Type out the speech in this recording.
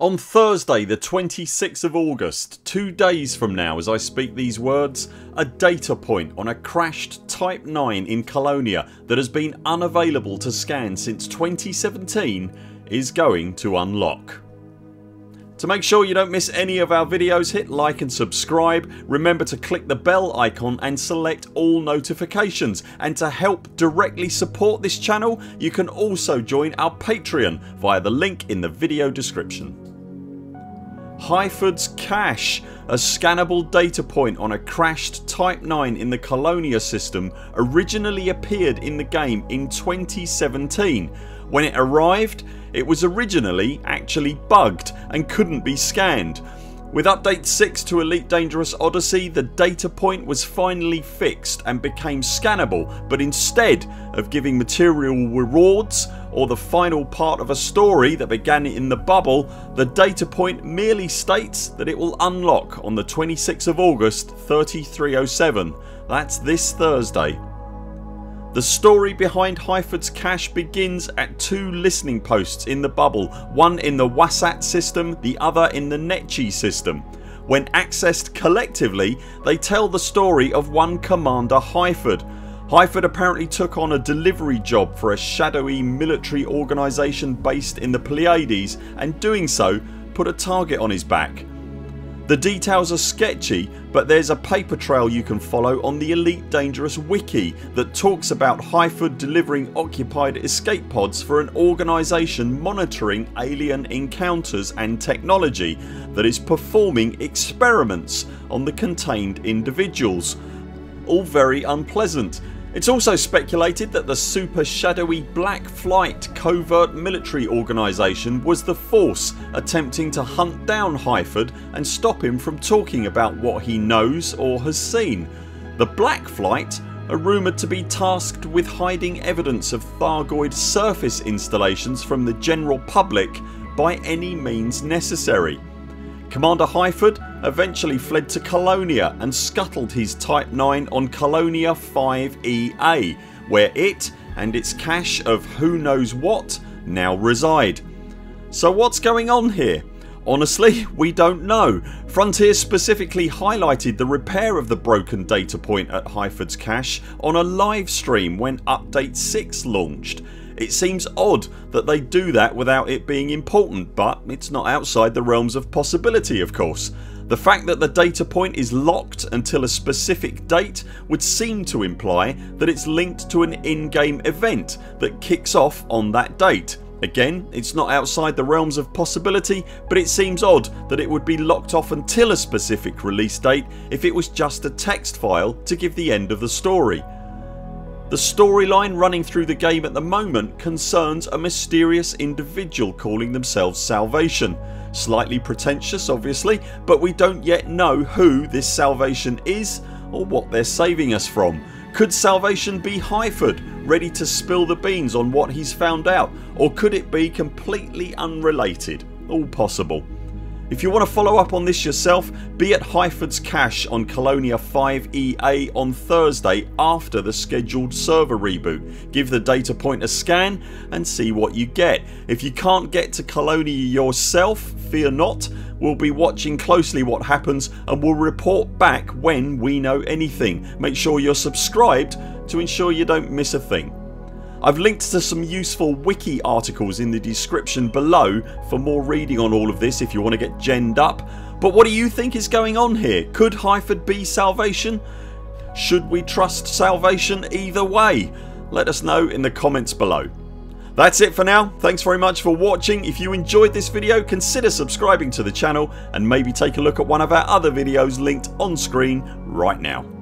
On Thursday the 26th of August, two days from now as I speak these words, a data point on a crashed Type 9 in Colonia that has been unavailable to scan since 2017 is going to unlock. To make sure you don't miss any of our videos hit like and subscribe. Remember to click the bell icon and select all notifications and to help directly support this channel you can also join our Patreon via the link in the video description. Hyford's Cache a scannable data point on a crashed Type 9 in the Colonia system originally appeared in the game in 2017. When it arrived it was originally actually bugged and couldn't be scanned. With update 6 to Elite Dangerous Odyssey the data point was finally fixed and became scannable but instead of giving material rewards or the final part of a story that began in the bubble the data point merely states that it will unlock on the 26th of August 3307. That's this Thursday. The story behind Hyford's cache begins at two listening posts in the bubble, one in the Wasat system, the other in the Netchi system. When accessed collectively they tell the story of one Commander Hyford. Hyford apparently took on a delivery job for a shadowy military organisation based in the Pleiades and doing so put a target on his back. The details are sketchy but there's a paper trail you can follow on the Elite Dangerous wiki that talks about Hyford delivering occupied escape pods for an organisation monitoring alien encounters and technology that is performing experiments on the contained individuals. All very unpleasant it's also speculated that the super shadowy Black Flight covert military organisation was the force attempting to hunt down Hyford and stop him from talking about what he knows or has seen. The Black Flight are rumoured to be tasked with hiding evidence of Thargoid surface installations from the general public by any means necessary. Commander Hyford eventually fled to Colonia and scuttled his Type 9 on Colonia 5EA where it and its cache of who knows what now reside. So what's going on here? Honestly we don't know. Frontier specifically highlighted the repair of the broken data point at Hyford's cache on a live stream when update 6 launched it seems odd that they do that without it being important but it's not outside the realms of possibility of course. The fact that the data point is locked until a specific date would seem to imply that it's linked to an in-game event that kicks off on that date. Again it's not outside the realms of possibility but it seems odd that it would be locked off until a specific release date if it was just a text file to give the end of the story. The storyline running through the game at the moment concerns a mysterious individual calling themselves Salvation. Slightly pretentious obviously but we don't yet know who this Salvation is or what they're saving us from. Could Salvation be Hyford ready to spill the beans on what he's found out or could it be completely unrelated? All possible. If you want to follow up on this yourself be at Hyford's Cache on Colonia 5EA on Thursday after the scheduled server reboot. Give the data point a scan and see what you get. If you can't get to Colonia yourself fear not we'll be watching closely what happens and we'll report back when we know anything. Make sure you're subscribed to ensure you don't miss a thing. I've linked to some useful wiki articles in the description below for more reading on all of this if you want to get genned up. But what do you think is going on here? Could Hyford be salvation? Should we trust salvation either way? Let us know in the comments below. That's it for now. Thanks very much for watching. If you enjoyed this video consider subscribing to the channel and maybe take a look at one of our other videos linked on screen right now.